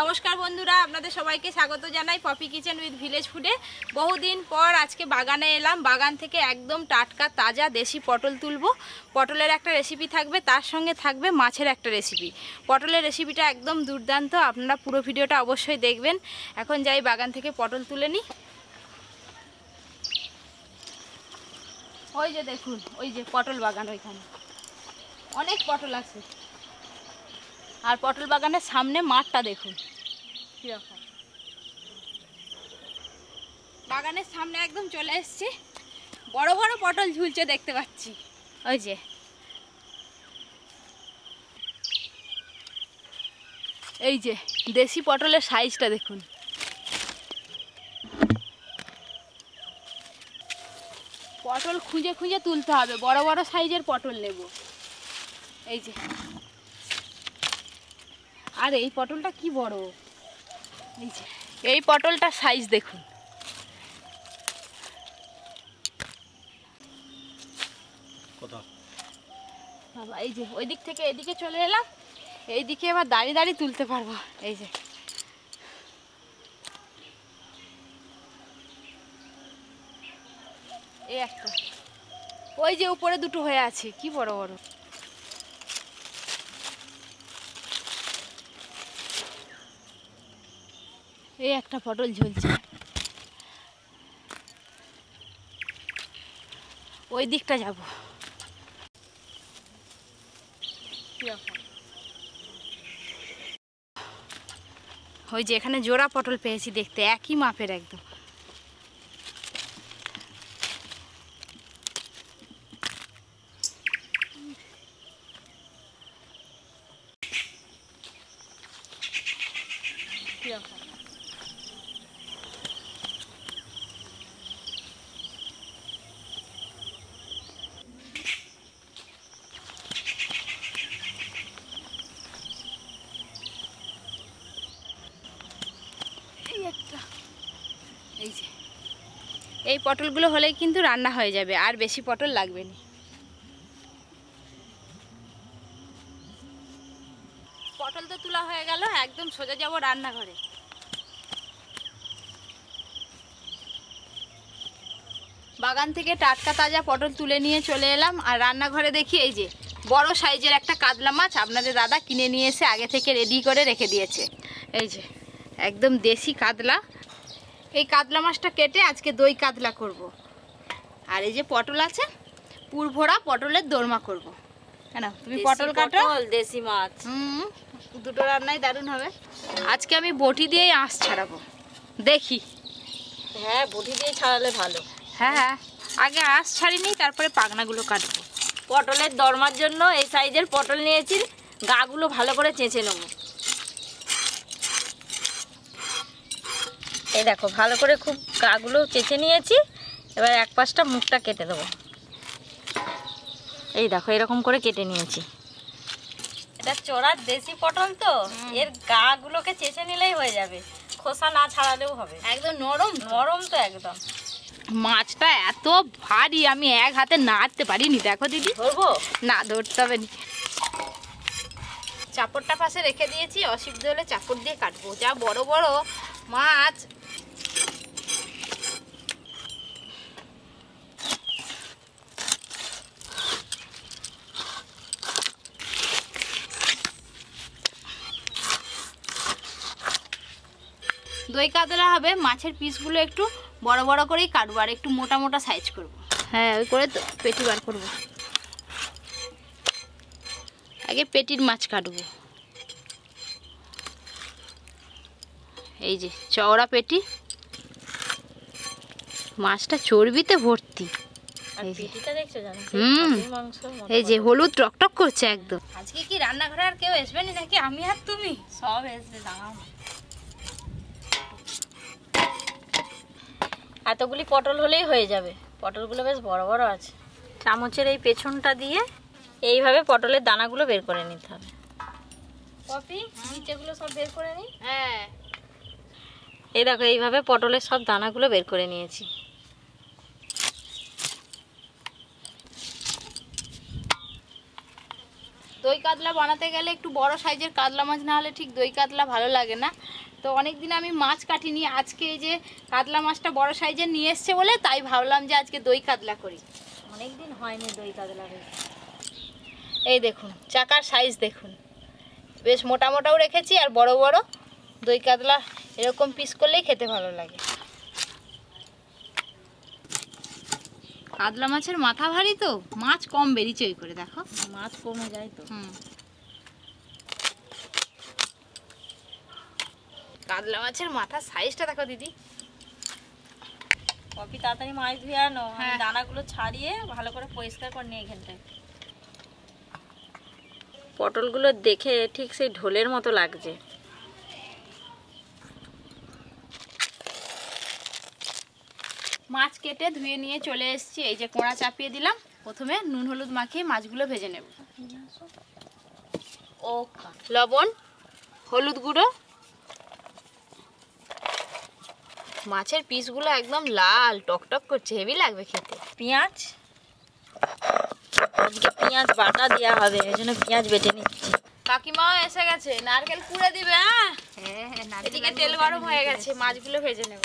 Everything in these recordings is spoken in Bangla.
নমস্কার বন্ধুরা, আপনাদের সবাইকে স্বাগত জানাই পপি কিচেন উইথ ভিলেজ ফুডে। বহুদিন পর আজকে বাগানে এলাম, বাগান থেকে একদম টাটকা, তাজা দেশি পটল তুলব। পটলের একটা রেসিপি থাকবে, তার সঙ্গে থাকবে মাছের একটা রেসিপি পটলের রেসিপিটা একদম দুর্দান্ত, আপনারা পুরো ভিডিওটা অবশ্যই দেখবেন। এখন যাই বাগান থেকে পটল তুলে নিই। ওই যে দেখুন, ওই যে পটল বাগান ওইখানে। অনেক পটল আছে। আর পটল বাগানের সামনে মাঠটা দেখুন। কীরকম? বাগানের সামনে একদম চলে এসছে। বড় বড় পটল ঝুলছে দেখতে পাচ্ছি। ওই যে। এই যে, দেশি পটলের সাইজটা দেখুন। পটল খুঁজে খুঁজে তুলতে হবে। বড় বড় সাইজের পটল নেব। এই যে। আর এই পটলটা কি বড়? এই পটলটা সাইজ দেখুন। বাবা এই যে ওই দিক থেকে এদিকে চলে এলাম। এই দিকে এবার দাঁড়িয়ে দাঁড়িয়ে তুলতে পারব। এই যে। এই একটা। ওই যে উপরে দুটো হয়ে আছে কি বড় বড়। এই একটা পটল ঝুলছে। ওই দিকটা যাব। ওই যে এখানে জোড়া পটল পেয়েছি দেখতে, একই মাপের একদম কীরকম এই একটা। এই যে। এই পটলগুলো হলেই কিন্তু রান্না হয়ে যাবে, আর বেশি পটল লাগবে না। পটল তো তোলা হয়ে গেল, একদম সোজা যাব রান্নাঘরে। বাগান থেকে টাটকা তাজা পটল তুলে নিয়ে চলে এলাম, আর রান্নাঘরে দেখি এই যে, বড় সাইজের একটা কাতলা মাছ আপনাদের দাদা কিনে নিয়ে এসে আগে থেকে রেডি করে রেখে দিয়েছে। এই যে। একদম দেশি কাতলা। এই কাতলা মাছটা কেটে আজকে দই কাতলা করব। আর এই যে পটল আছে পুরভরা পটলের দোরমা করব। কেন? তুমি পটল কাটো? দেশি মাছ। হুম দুটো রান্নাই দারুণ হবে। আজকে আমি বটি দিয়েই আঁশ ছাড়াবো। দেখি। হ্যাঁ বটি দিয়ে ছাড়ালে ভালো। হ্যাঁ হ্যাঁ। আগে আঁশ ছাড়িনি তারপরে পাখনাগুলো কাটবো। পটলের দরমার জন্য এই সাইজের পটল নিয়েছি গাগুলো ভালো করে চেঁচে নেব। এই দেখো ভালো করে খুব গাগুলো চেঁচে নিয়েছি। এবার এক পাশটা মুখটা কেটে দেবো। এই দেখো এরকম করে কেটে নিয়েছি। এটা চোরার দেশি পটল তো? এর গাগুলোকে চেঁচে নিলেই হয়ে যাবে। খোসা না ছাড়ালেও হবে। একদম নরম নরম তো একদম। মাছটা এত ভারী আমি এক হাতে নাড়তে পারিনি। দেখো দিদি। ধরবো? না ধরতে হবে নি। চাপড়টা পাশে রেখে দিয়েছি। অসুবিধা হলে চাপড় দিয়ে কাটবো। যা বড় বড় মাছ দই কাতলা হবে মাছের পিসগুলো একটু বড় বড় করেই কাটবো আর একটু মোটা মোটা সাইজ করব। হ্যাঁ ওই করে তো পেটি বার করব। আগে পেটির মাছ কাটবো। এই যে চওড়া পেটি মাছটা চর্বিতে ভর্তি। এই যে। হলুদ টকটক করছে একদম। আজকে কি রান্নাঘরে আর কেউ আসবে নাকি? আমি আর তুমি? সব এসে দাঁড়াও। এতগুলি পটল হলেই হয়ে যাবে। পটলগুলো বেশ বড় বড় আছে। চামচের এই পেছনটা দিয়ে এইভাবে পটলের দানাগুলো বের করে নিতে হবে। কপি নিচেগুলো সব বের করে নিই হ্যাঁ। এই দেখো এইভাবে পটলের সব দানাগুলো বের করে নিয়েছি। দই কাতলা বানাতে গেলে একটু বড় সাইজের কাতলা মাছ না হলে ঠিক দই কাতলা ভালো লাগে না। তো অনেক দিন আমি মাছ কাটিনি আজকে এই যে কাতলা মাছটা বড় সাইজের নিয়ে এসছে বলে তাই ভাবলাম যে আজকে দই কাতলা করি। অনেকদিন হয়নি দই কাতলা এই দেখুন চাকার সাইজ দেখুন। বেশ মোটা মোটাও রেখেছি আর বড় বড় দই কাতলা এরকম পিস করলেই খেতে ভালো লাগে। কাতলা মাছের মাথা ভারী তো? মাছ কম বেরিয়েছে ওই করে দেখো। মাছ কমে যায় তো। হুম। কাতলা মাছের মাথার সাইজটা দেখো দিদি। কপি তাড়াতাড়ি মাছ ধুয়ে আনো হ্যাঁ। দানাগুলো ছাড়িয়ে ভালো করে পরিষ্কার করে নিয়ে এখানটায়। পটলগুলো দেখে ঠিক সেই ঢোলের মতো লাগছে। মাছ কেটে ধুয়ে নিয়ে চলে এসেছি। এই যে কোঁড়া চাপিয়ে দিলাম প্রথমে নুন হলুদ মাখিয়ে মাছগুলো ভেজে নেব। ও লবণ হলুদ গুঁড়ো মাছের পিসগুলো একদম লাল টকটক করছে হেভি লাগবে খেতে। পেঁয়াজ? আজকে পেঁয়াজ বাটা দেওয়া হবে এই জন্য পেঁয়াজ বেটে নিচ্ছি। কাকিমাও এসে গেছে নারকেল কুড়ে দিবে হ্যাঁ? এদিকে তেল গরম হয়ে গেছে। মাছগুলো ভেজে নেব।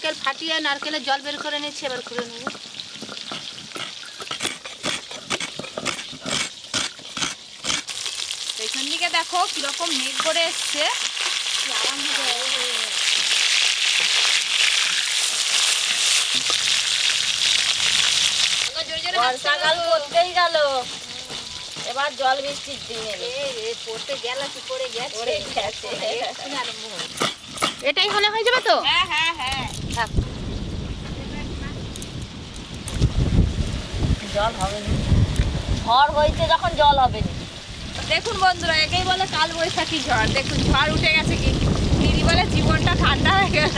নারকেল ফাটিয়ে নারকেলের জল বের করে নিচ্ছি এবার করে নেব। পেছন দিকে দেখো কীরকম মেঘ করে এসছে। কি আরাম হবে। দেখো, জোরে জোরে হাঁটছে বর্ষাকাল পড়তেই গেল। এবার জল বৃষ্টির দিন রে, পড়তে গেল কি পড়ে গেছে। এক্ষুনি এটাই হলে হয়ে যাবে তো? হ্যাঁ হ্যাঁ হ্যাঁ থাক। জল হবে না। ঝড় হয়েছে যখন জল হবে না। দেখুন বন্ধুরা, একেই বলে কাল বৈশাখী ঝড়। দেখুন, ঝড় উঠে গেছে কি? দিদি বলে জীবনটা ঠান্ডা হয়ে গেল।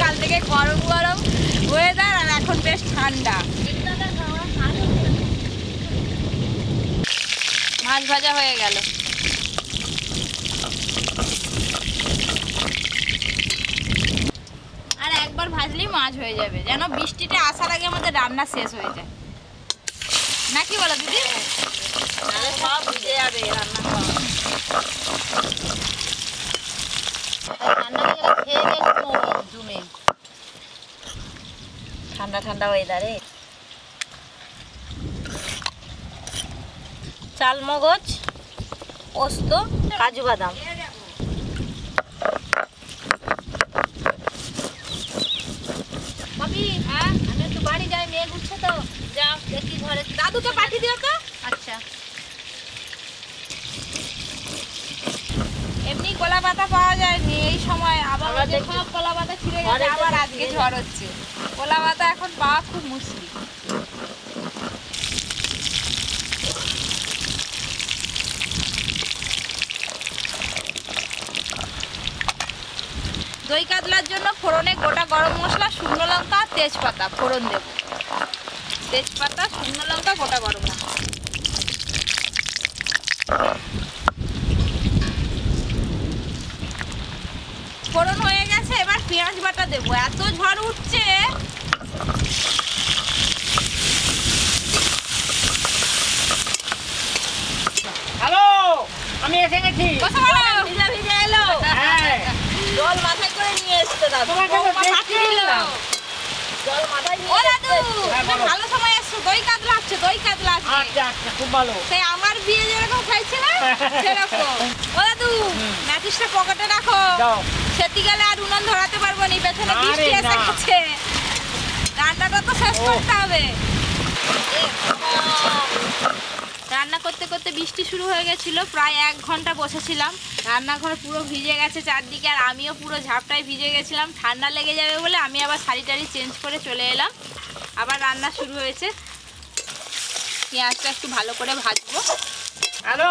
কাল থেকে গরম গরম ওয়েদার আর এখন বেশ ঠান্ডা। মাছ ভাজা হয়ে গেল। আর একবার ভাজলেই মাছ হয়ে যাবে। যেন বৃষ্টিটা আসার আগে আমাদের রান্না শেষ হয়ে যায়। নাকি বলো দিদি? সব ভিজে যাবে রান্না জুমে। ঠান্ডা ঠান্ডা ওয়েদারে চাল মগজ পোস্ত, কাজু বাদাম কবি হ্যাঁ আমি একটু বাড়ি যাই মেয়ে ঘুরছে তো যাও দেখি দাদুকে পাঠিয়ে দিও তো? আচ্ছা। এমনি কলা পাতা পাওয়া যায়নি এই সময় আবার দেখি। কলা পাতা ছিঁড়ে গেছে আবার আজকে ঝড় হচ্ছে। কলা পাতা এখন পাওয়া খুব মুশকিল। দই কাতলার জন্য ফোড়নে গোটা গরম মশলা শুকনো লঙ্কা তেজপাতা ফোড়ন দেব। তেজপাতা শুকনো লঙ্কা গোটা গরম ফোড়ন হয়ে গেছে এবার পেঁয়াজ বাটা দেবো। এত ঝড় উঠছে। হ্যালো আমি এসে গেছি। কথা বলো ভিজে ভিজে এলো। হ্যাঁ। জল মাথায় করে নিয়ে এসছে দাদু তোমাকে তো বৌমা দেখছি পাঠিয়ে দিল। না। জল মাথায় ও নিয়ে দাদু এসছে হ্যাঁ, তুমি বলো। ভালো সময় এসছো দই কাতলা আছে দই কাতলা আছে আচ্ছা আচ্ছা খুব ভালো। সেই আমার বিয়ে যেরকম খাইছিলে সেরকম। ও দাদু ম্যাটিসটা পকেটে রাখো। সেটি গেলে আর উনুন ধরাতে পারব না পেছনে বৃষ্টি এসে গেছে। রান্নাটা তো শেষ করতে হবে। রান্না করতে করতে বৃষ্টি শুরু হয়ে গেছিল প্রায় এক ঘণ্টা বসেছিলাম। রান্নাঘর পুরো ভিজে গেছে চারদিকে আর আমিও পুরো ঝাপটায় ভিজে গেছিলাম। ঠান্ডা লেগে যাবে বলে আমি আবার শাড়ি টাড়ি চেঞ্জ করে চলে এলাম। আবার রান্না শুরু হয়েছে। পেঁয়াজটা একটু ভালো করে ভাজবো। আরও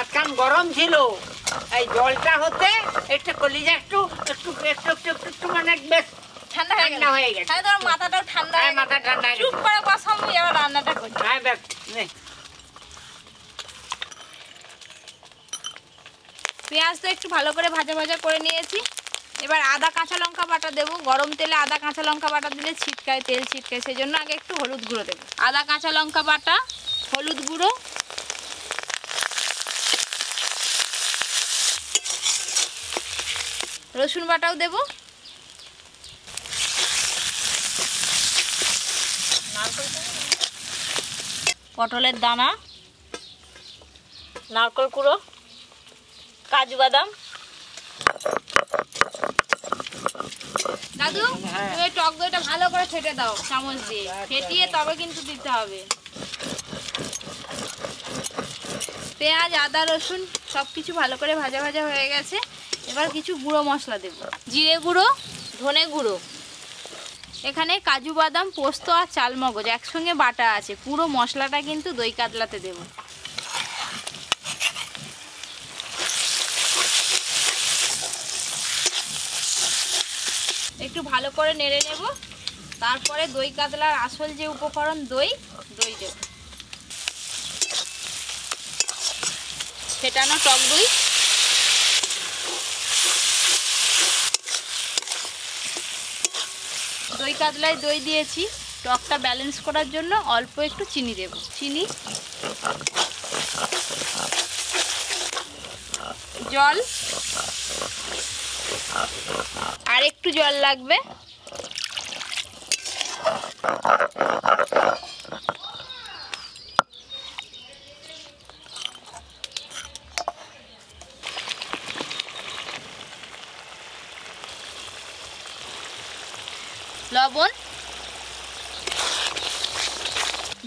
আজকাল গরম ছিল। এই জলটা হতে একটু কলিজা একটু একটু একটু একটু একটু একটু মানে বেশ ঠান্ডা হয়ে গেছে। হ্যাঁ, মাথা ঠান্ডা রান্নাটা হ্যাঁ, পেঁয়াজটা একটু ভালো করে ভাজা ভাজা করে নিয়েছি। এবার আদা কাঁচা লঙ্কা বাটা দেবো। গরম তেলে আদা কাঁচা লঙ্কা বাটা দিলে ছিটকায়, তেল ছিটকায় সেই জন্য আগে একটু হলুদ গুঁড়ো দেবো। আদা কাঁচা লঙ্কা বাটা, হলুদ গুঁড়ো, রসুন বাটাও দেবো। পটলের দানা, নারকল কুড়ো, কাজু বাদাম দাদু তুমি টক দইটা ভালো করে ফেটে দাও চামচ দিয়ে। ফেটিয়ে তবে কিন্তু দিতে হবে। পেঁয়াজ আদা রসুন সব কিছু ভালো করে ভাজা ভাজা হয়ে গেছে। এবার কিছু গুঁড়ো মশলা দেব। জিরে গুঁড়ো ধনে গুঁড়ো। এখানে কাজু বাদাম পোস্ত আর চালমগজ একসঙ্গে বাটা আছে। পুরো মশলাটা কিন্তু দই কাতলাতে দেব। একটু ভালো করে নেড়ে নেব। তারপরে দই কাতলার আসল যে উপকরণ, দই দই দেব। ফেটানো টক দই। দই কাতলায় দই দিয়েছি। টকটা ব্যালেন্স করার জন্য অল্প একটু চিনি দেব। চিনি। জল আর একটু জল লাগবে। লবণ।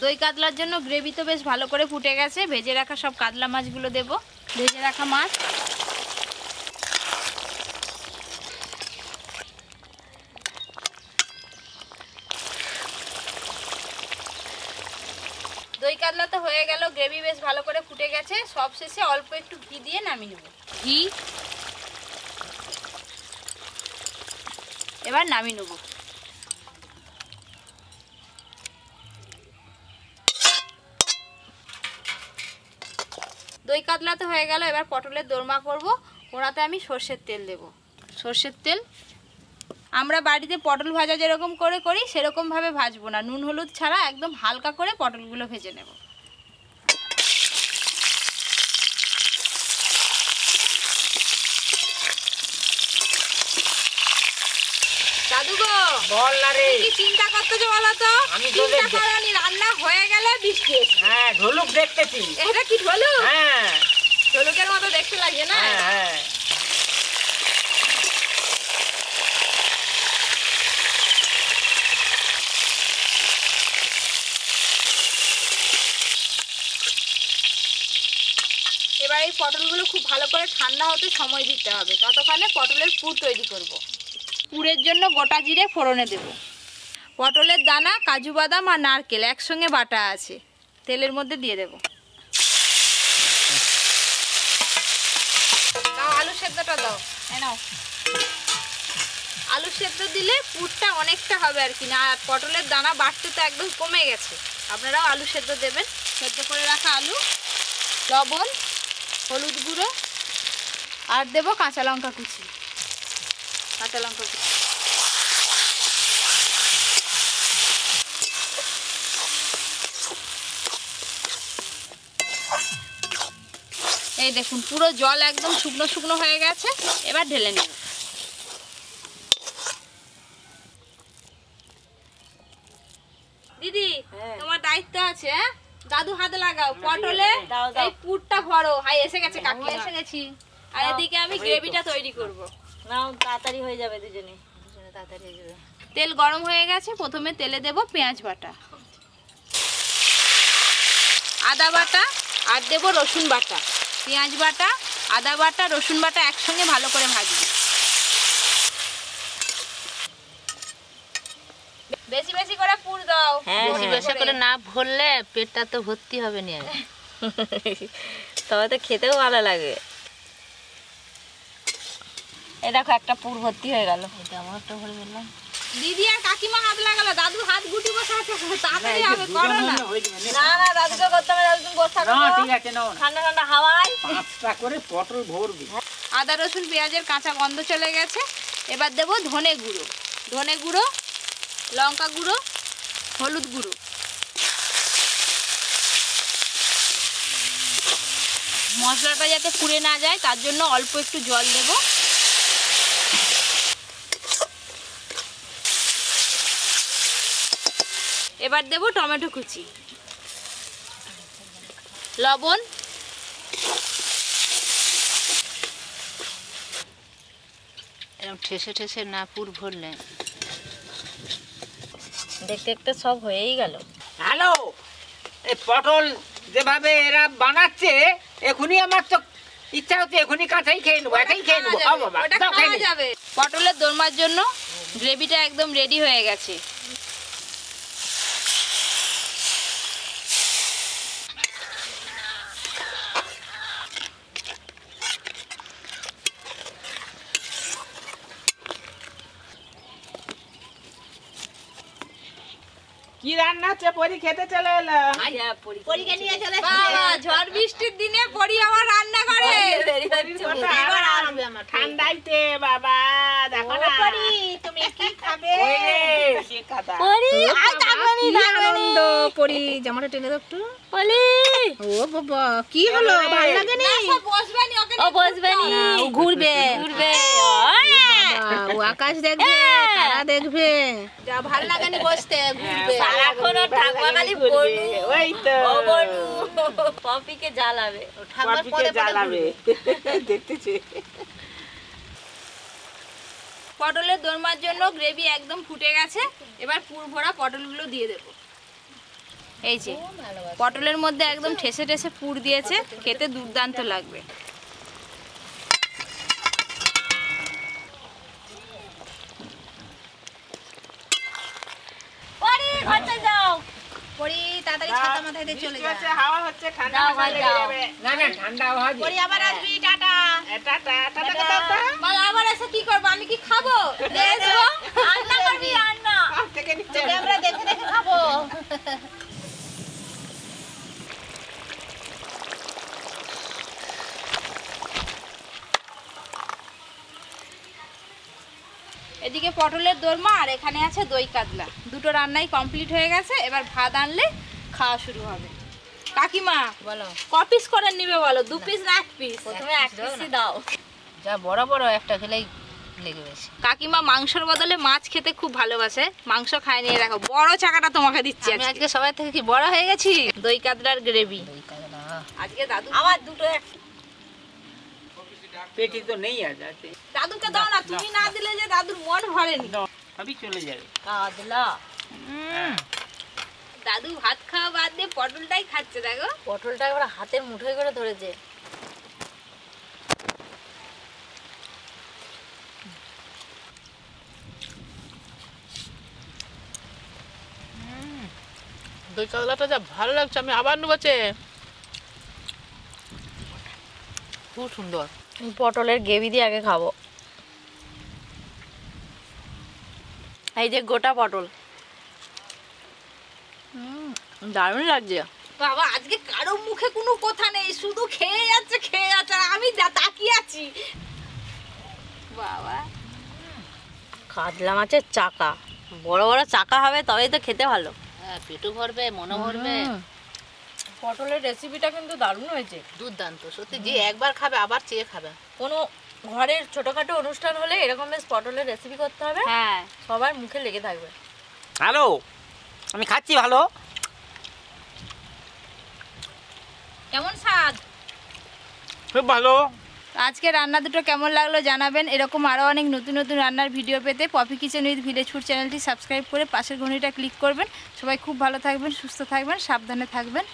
দই কাতলার জন্য গ্রেভি তো বেশ ভালো করে ফুটে গেছে। ভেজে রাখা সব কাতলা মাছগুলো দেব। ভেজে রাখা মাছ। দই কাতলা তো হয়ে গেল গ্রেভি বেশ ভালো করে ফুটে গেছে। সব শেষে অল্প একটু ঘি দিয়ে নামিয়ে নেব। ঘি? এবার নামিয়ে নেব। দই কাতলা তো হয়ে গেল এবার পটলের দোরমা করব। ওনাতে আমি সর্ষের তেল দেব। সর্ষের তেল আমরা বাড়িতে পটল ভাজা যেরকম করে করি সেরকমভাবে ভাজবো না। নুন হলুদ ছাড়া একদম হালকা করে পটলগুলো ভেজে নেব। দাদু গো বল না রে। চিন্তা করতেছো বলো তো? চিন্তা করনি রান্না হয়ে গেলে বৃষ্টি হ্যাঁ ঢোলুক দেখতেছি। এটা কি ঢোলু হ্যাঁ। ঢোলুকের মতো দেখতে লাগে না? হ্যাঁ। পটলগুলো খুব ভালো করে ঠান্ডা হতে সময় দিতে হবে। ততক্ষণে পটলের পুর তৈরি করব। পুরের জন্য গোটা জিরে ফোড়নে দেব। পটলের দানা, কাজু বাদাম আর নারকেল একসঙ্গে বাটা আছে। তেলের মধ্যে দিয়ে দেব। আলু সেদ্ধটা দাও। আলু সেদ্ধ দিলে পুরটা অনেকটা হবে আর কি না, আর পটলের দানা বাড়তে তো একদম কমে গেছে। আপনারাও আলু সেদ্ধ দেবেন। সেদ্ধ করে রাখা আলু, লবণ হলুদ গুঁড়ো আর দেবো কাঁচা লঙ্কা কুচি। কাঁচা লঙ্কা কুচি। এই দেখুন পুরো জল একদম শুকনো শুকনো হয়ে গেছে এবার ঢেলে নেব। দিদি তোমার দায়িত্ব আছে হ্যাঁ? দাদু হাতে লাগাও পটলে। এই পুরটা ভরো। হাই এসে গেছে কাকি এসে গেছি। আর এদিকে আমি গ্রেভিটা তৈরি করব। নাও তাড়াতাড়ি হয়ে যাবে দুজনে। দুজনে তাড়াতাড়ি হয়ে যাবে। তেল গরম হয়ে গেছে প্রথমে তেলে দেব পেঁয়াজ বাটা। আদা বাটা আর দেব রসুন বাটা। পেঁয়াজ বাটা আদা বাটা রসুন বাটা একসঙ্গে ভালো করে ভাজবো। বেশি হ্যাঁ, হ্যাঁ। করে না ভরলে পেটটা তো ভর্তি হবে না তবে তো খেতেও ভালো লাগে। এই দেখো একটা পুর ভর্তি হয়ে গেল। এটা আমার একটা ভরে বললাম দিদি আর কাকিমা হাত লাগালো। দাদু হাত গুটি বসে আছে। তাড়াতাড়ি হবে করো না। যাবে নে। না। না দাদুকে করতে হবে দাদু তুমি বসে না ঠিক আছে নাও ঠান্ডা ঠান্ডা হাওয়ায়। পাঁচটা করে পটল ভরবি। আদা রসুন পেঁয়াজের কাঁচা গন্ধ চলে গেছে। এবার দেবো ধনে গুঁড়ো। ধনে গুঁড়ো লঙ্কা গুঁড়ো হলুদ গুঁড়ো। মশলাটা যাতে পুড়ে না যায়, তার জন্য অল্প একটু জল দেব। এবার দেব টমেটো কুচি। লবণ। এরকম ঠেসে ঠেসে না পুর ভরলে। দেখতে দেখতে সব হয়েই গেল। হ্যালো এই পটল যেভাবে এরা বানাচ্ছে এখনই আমার তো ইচ্ছা হচ্ছে এখনই কাঁচাই খেয়ে নেব একাই খেয়ে নেব। পটলের দোরমার জন্য গ্রেভিটা একদম রেডি হয়ে গেছে। কি রান্না হচ্ছে? পরি খেতে চলে এলাম বাবা ঝড় বৃষ্টির দিনে পরি আমার রান্না করে। ঠান্ডাইতে বাবা দেখো না। তুমি কি খাবে? আনন্দ। পরি জামাটা টেনে দাও একটু। বলি ও বাবা কি হলো? ভালো লাগে নি বসবানি ও বসবে ঘুরবে ঘুরবে। ও আকাশ দেখবে তারা দেখবে। যা ভালো লাগে নি বসতে ঘুরবে। সারাক্ষণ ঠাকুমা খালি বলু ওই তো। ও বলু পপিকে জ্বালাবে। পপিকে জ্বালাবে। দেখতেছি। পটলের দোরমার জন্য গ্রেভি একদম ফুটে গেছে। এবার পুর ভরা পটলগুলো দিয়ে দেব। এই যে পটলের মধ্যে একদম ঠেসে ঠেসে পুর দিয়েছে। খেতে দুর্দান্ত লাগবে। পরি তাড়াতাড়ি ছাতা মাথায় দিয়ে চলে যা। হচ্ছে হাওয়া হচ্ছে ঠান্ডা লেগে যাবে। না না ঠান্ডা হাওয়া পরি আবার আসবি টাটা। Tata tata tata. বল আবার এসে কি করব? আমি কি খাব? রান্না করবি রান্না থেকে নিচে আমরা দেখে দেখে খাব এদিকে পটলের দোরমা আর এখানে আছে দই কাতলা। দুটো রান্নাই কমপ্লিট হয়ে গেছে এবার ভাত আনলে খাওয়া শুরু হবে। কাকিমা বলো। ক পিস করে নিবে বলো? দু পিস না এক পিস প্রথমে এক পিসি দাও। যা বড় বড় একটা খেলেই লেগে গেছে। কাকিমা মাংসর বদলে মাছ খেতে খুব ভালোবাসে। মাংস খায় নিয়ে দেখো বড় চাকাটা তোমাকে দিচ্ছি আমি আজকে। সবাই থেকে কি বড় হয়ে গেছি? দই কাতলার গ্রেভি ওই কাজটা, আজকে দাদু আমার দুটো এক পেটি তো নেই আজ আছে দাদুকে দাও না তুমি না দিলে যে দাদুর মন ভরেনি। সবই চলে যাবে। কাজলা। দাদু ভাত খাওয়া বাদ দিয়ে পটলটাই খাচ্ছে দেখো। পটলটা এবার হাতের মুঠোয় করে ধরেছে। দই কাতলাটা যা ভালো লাগছে আমি আবার নেবছে খুব সুন্দর। পটলের গ্রেভি দিয়ে আগে খাব। এই যে গোটা পটল। দারুণ লাগছে। বাবা আজকে কারও মুখে কোনো কথা নেই শুধু খেয়ে যাচ্ছে খেয়ে যাচ্ছে আমি যা তাকিয়ে আছি। বাবা। কাতলা মাছের চাকা। বড় বড় চাকা হবে তবেই তো খেতে ভালো। হ্যাঁ পেটও ভরবে মনও ভরবে। পটলের রেসিপিটা কিন্তু দারুণ হয়েছে। দুর্দান্ত সত্যি যে একবার খাবে আবার চেয়ে খাবে। কোনো ঘরের ছোটখাটো অনুষ্ঠান হলে এরকম বেশ পটলের রেসিপি করতে হবে। হ্যাঁ। সবার মুখে লেগে থাকবে। হ্যালো আমি খাচ্ছি ভালো। কেমন স্বাদ? খুব ভালো। আজকে রান্না দুটো কেমন লাগল জানাবেন। এরকম আরও অনেক নতুন নতুন রান্নার ভিডিও পেতে Popy kitchen with village food চ্যানেলটি সাবস্ক্রাইব করে পাশের ঘড়িটা ক্লিক করবেন। সবাই খুব ভালো থাকবেন সুস্থ থাকবেন সাবধানে থাকবেন।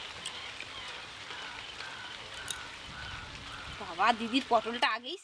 বাবা দিদির পটলটা আগেই